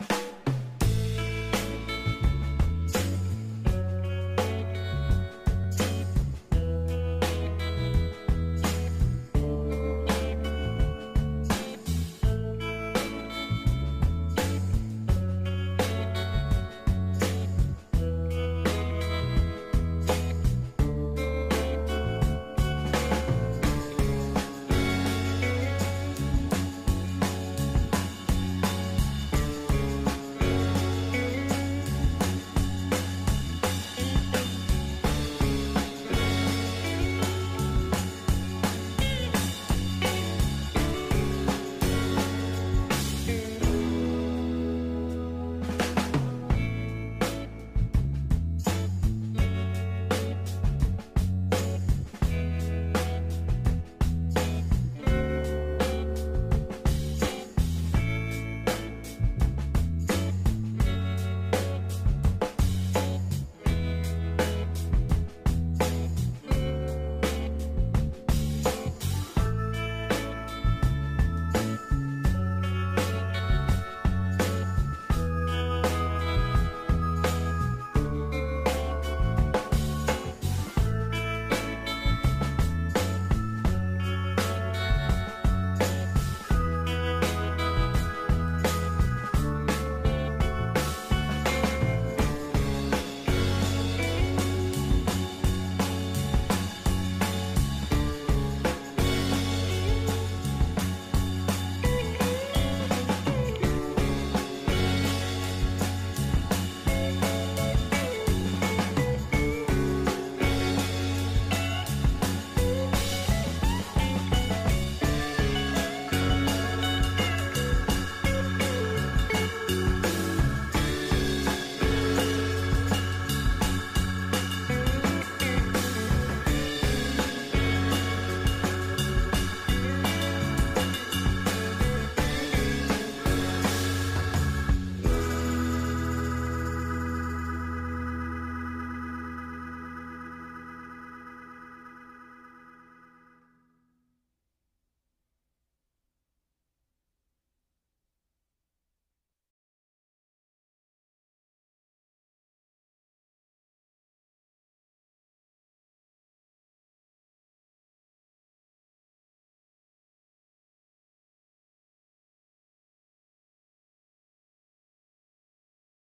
you